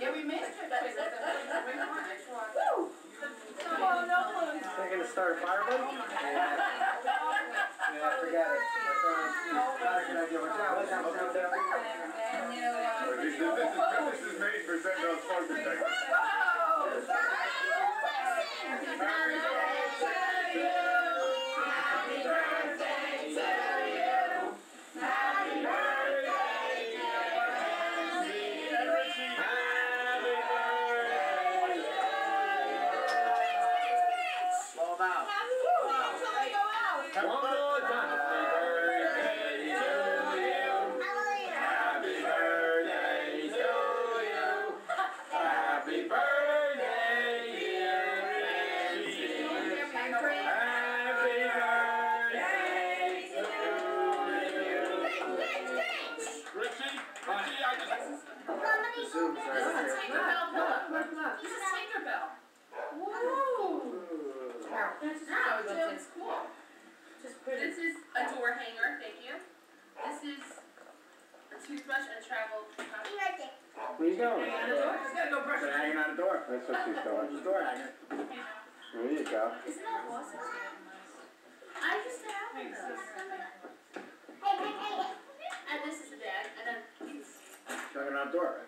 Yeah, we missed it. Woo! Come on, no one. They're going to start a fire. Yeah, I forgot it. Not This is made for Sentinel's fun detector. Toothbrush and travel. Where you going? Just gotta go brush They're hanging on the door. That's what she's doing. Just door hanger. There you go. Isn't that awesome? I used to have one of those. And this is the dad, and then these. Hanging on the door, right?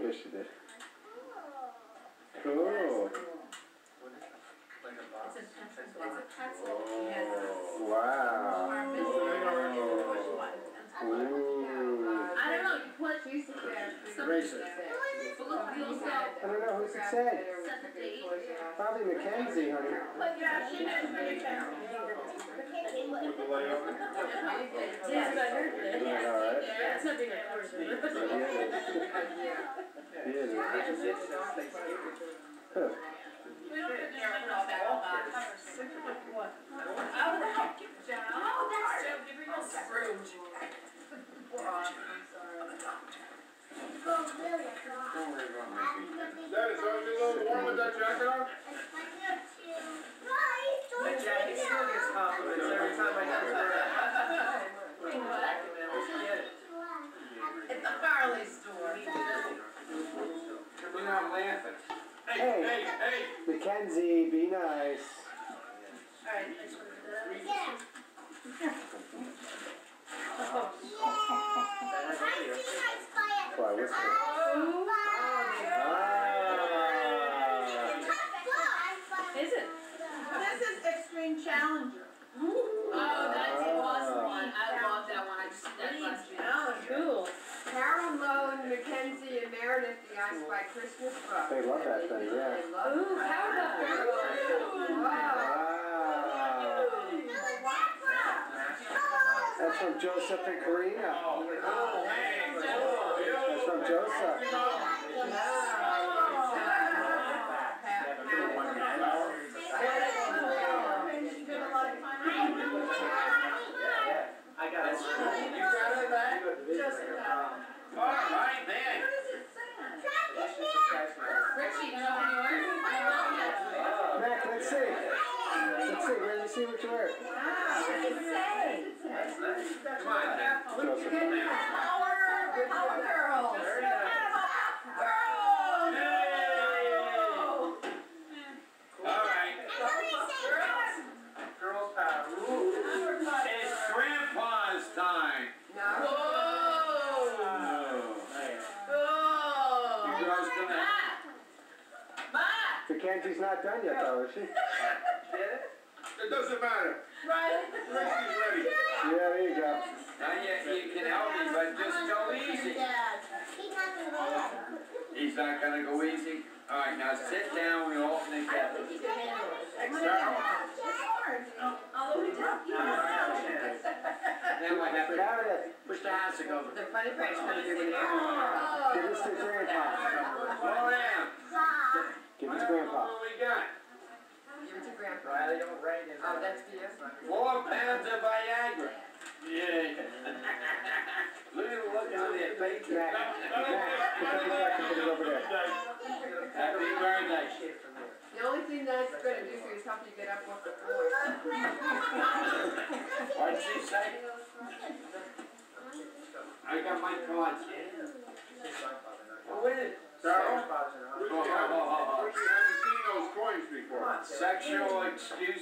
Yes, she did. Oh. Cool. Like a It's a pencil. It's a pencil. Oh, wow. Ooh. I don't know, you put some, Eraser. but look, you also I don't know who's it said. set the date. Probably Mackenzie, honey. With the light on. Yeah. Doing all right. Yeah, it's not being recorded. He is. Huh. We don't have to do all that, all that. Oh, that's Joe, give her your Scrooge. Little warm with that jacket on? My jacket still gets compliments every time I go to It's a Farley store. You're not laughing. Hey, Hey. hey, hey. Mackenzie, be nice. Alright, I just wanted to. Why, what's that? Challenger. Oh, that's an awesome oh. one. I love that one. I just did that last year. Cool. Carol Lone, Mackenzie, and Meredith, the I Spy Christmas book. They love that thing, yeah. They love Ooh, it. how about Wow. Wow. That's from Joseph and Karina. Oh, man. That's from Joseph. I got it. You got it back? Just about. All right, man. Richie, you know who you are? I love that. Mac, let's see. Let's see, where, let's see what you wear. Come on, Dad. Joseph. Power, power girls. Very nice. All right. Girls power. It's grandpa's time. No, Oh. You girls gonna, Mackenzie's not done yet, though, is she? Get it? it doesn't matter. Right. Richie's ready. Yeah, there you go. Now you, you can help me, but just go easy. He's not gonna go easy. All right, now sit down, we all think that. Now I have to Meredith, Push the house to the funny part's gonna be when you give this to Grandpa. slow down. Give it to Grandpa. What we got? give it to Grandpa. Riley, don't write it. Oh, that's for you? Four pounds of Viagra. Yeah. Look at the look on their face. Back. Back. Put it over there. Happy birthday. The only thing that's going to do for you is help you get up off the floor. What'd she say? I got my cards. Oh, wait a Daryl? Oh, oh, oh, oh. Haven't seen those coins before. Sexual excuse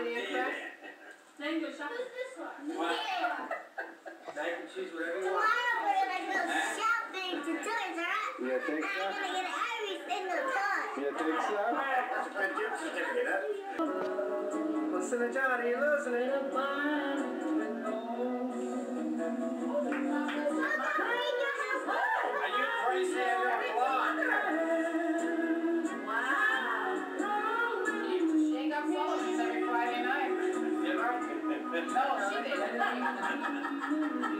any. Who's this one? Can choose whatever want. Tomorrow we're gonna go shopping to Toys R Us. So? I'm gonna get every single toy. You think so? That's a good gift certificate. Listen to Johnny, you're losing it. Mama, bring your house. Mm-hmm.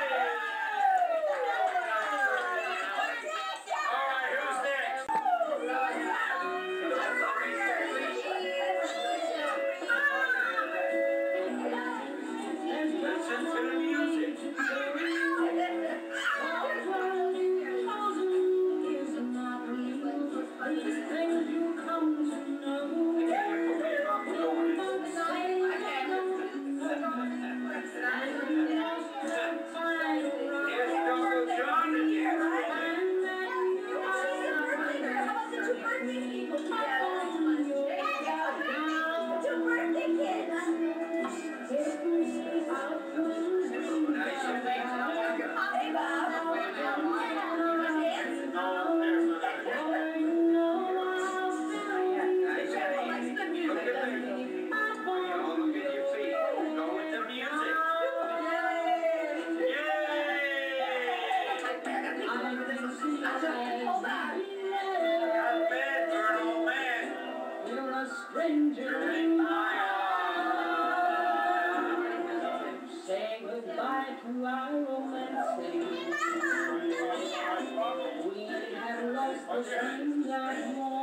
friends are to.